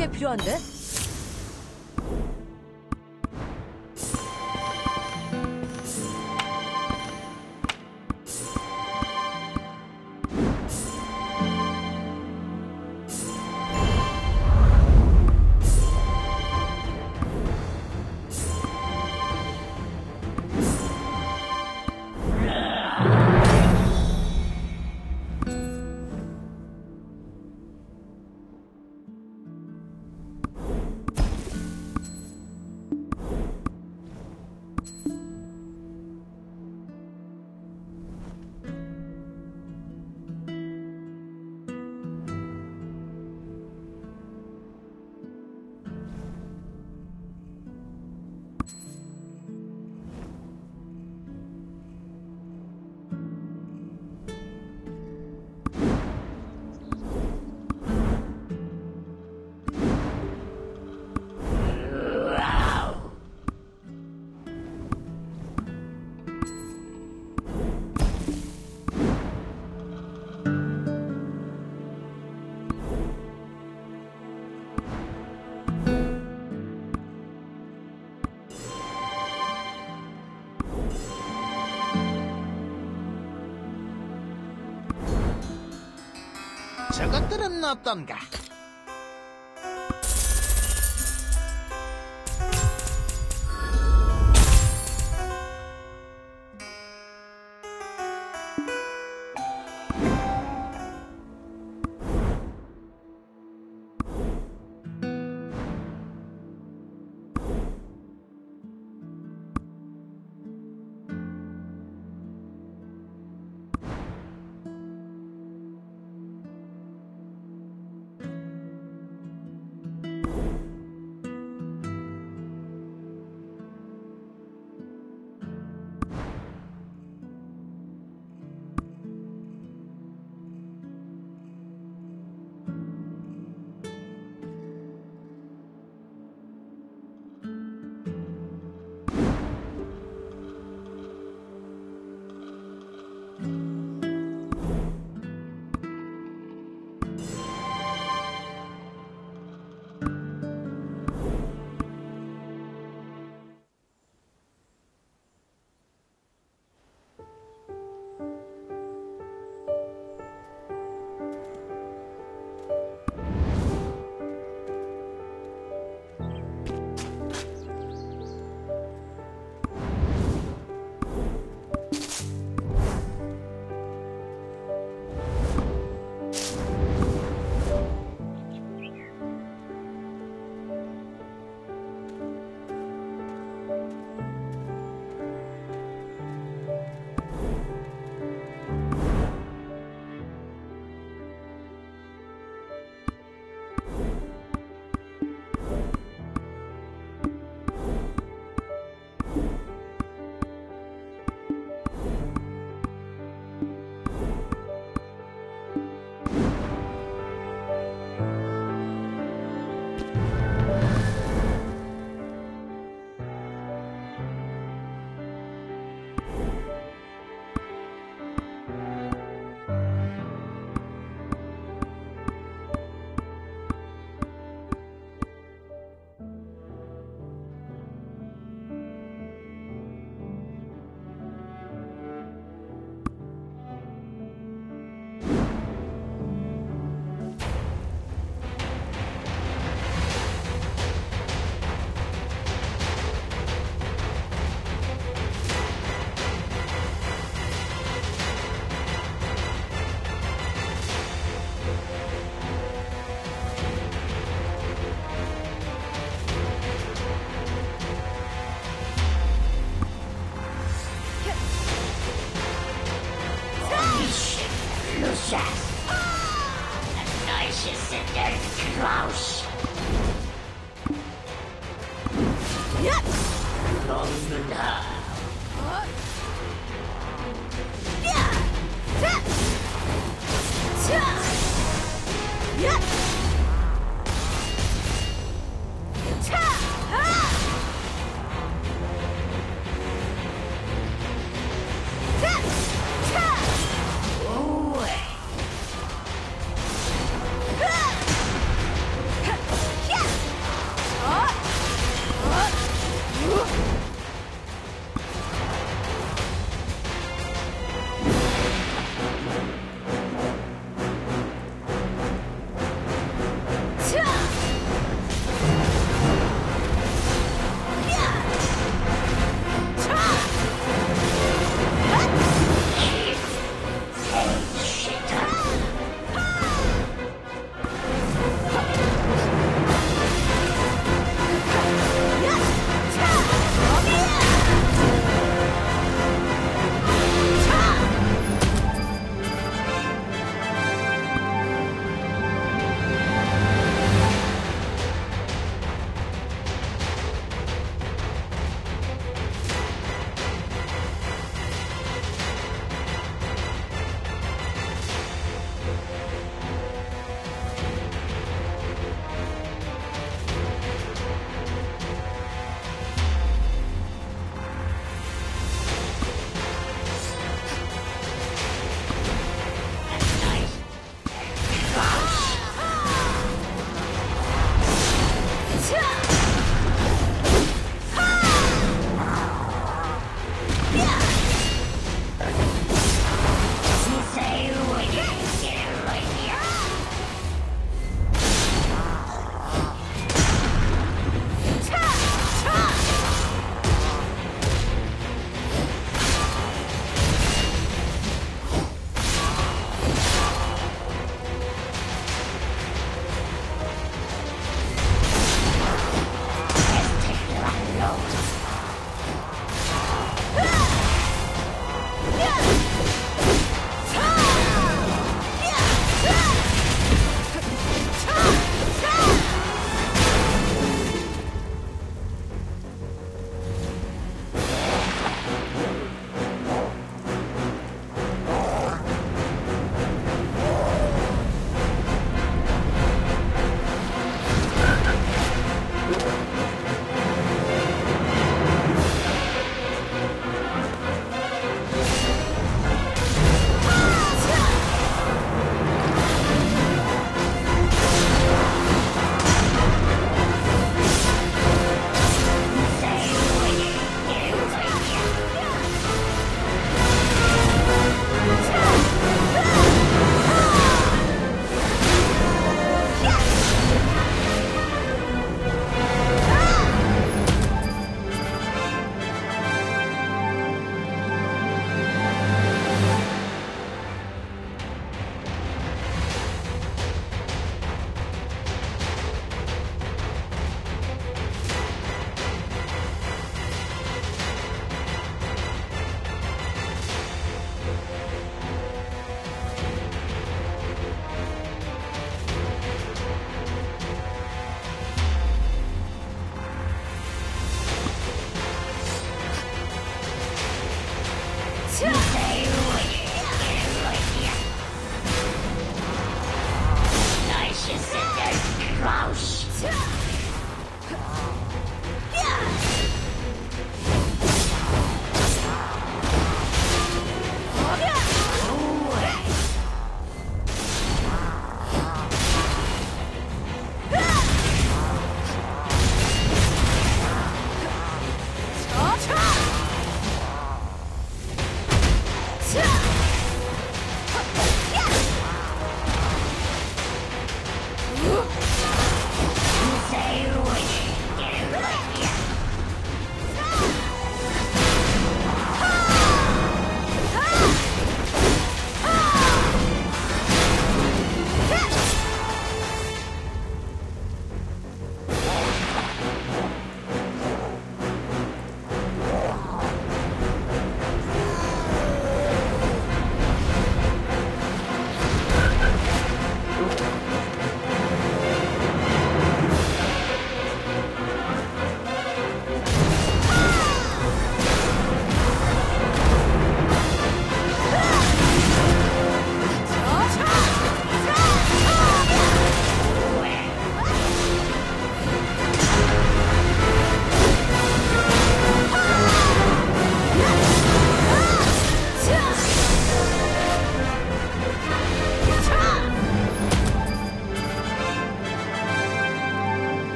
게 필요한데? 저것들은 어떤가?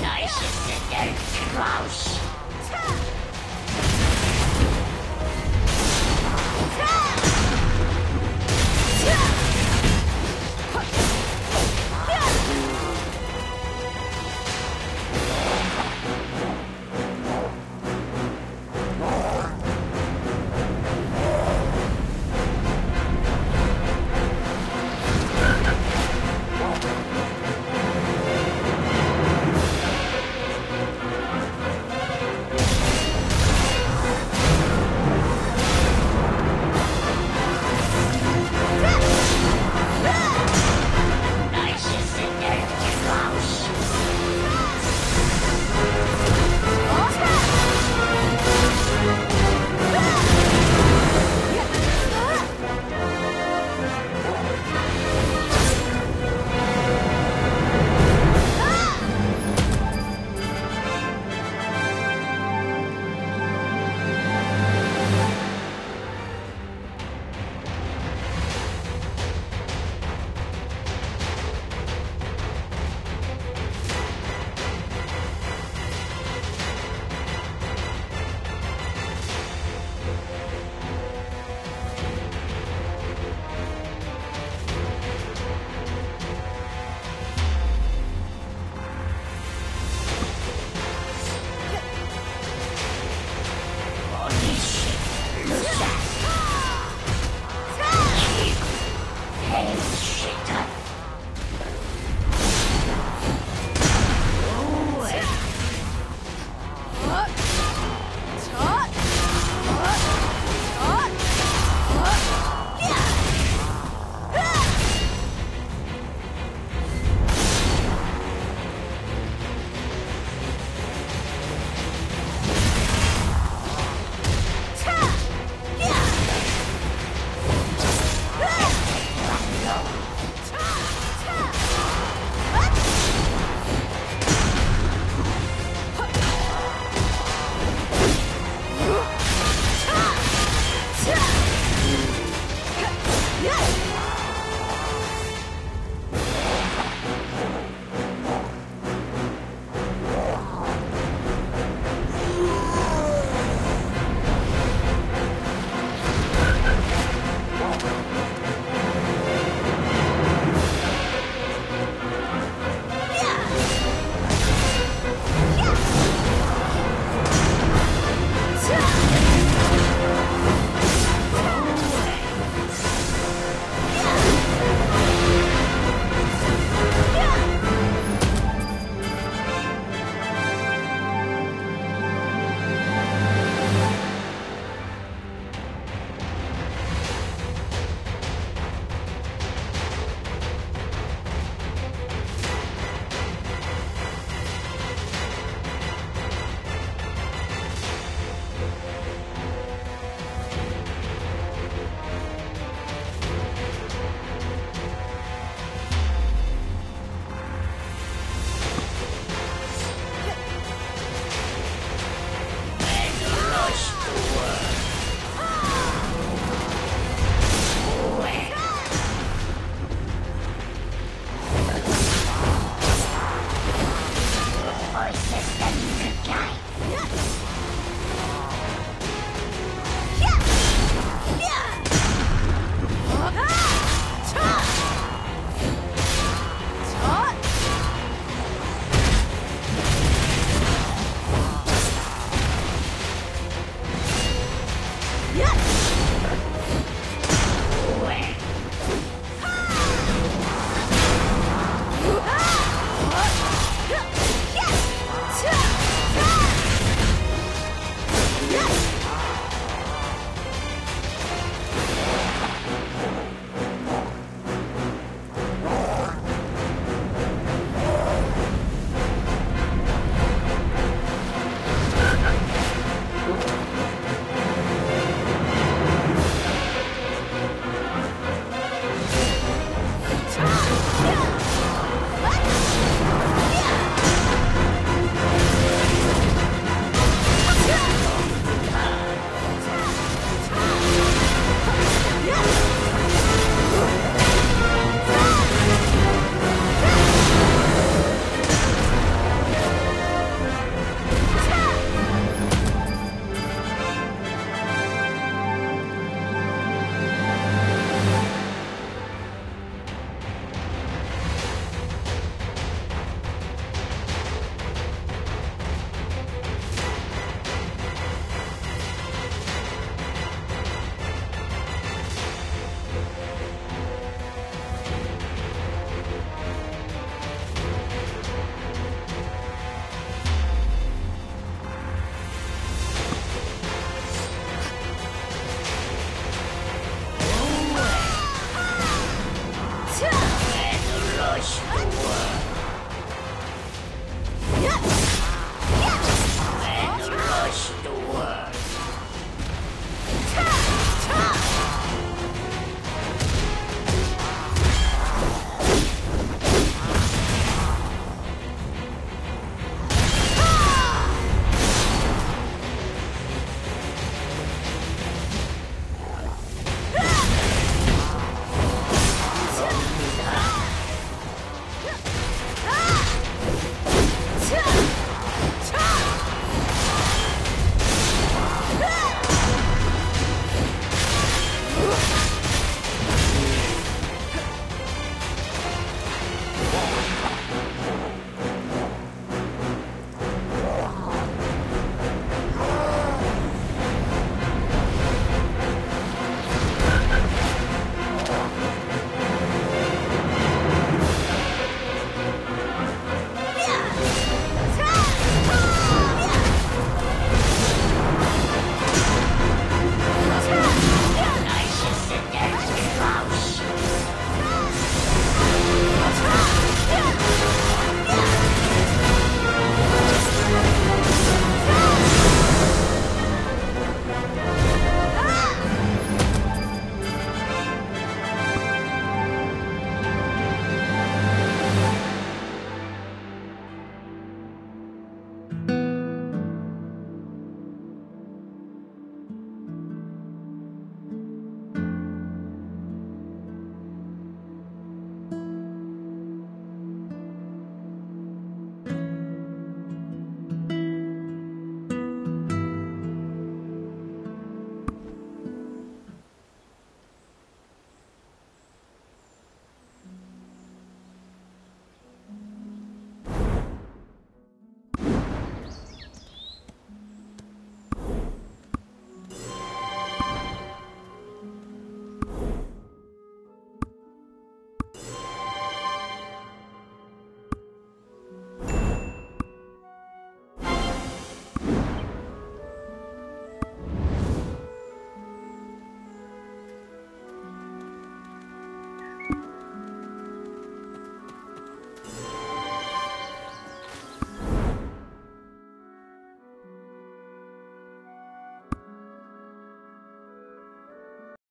Nice. Gross.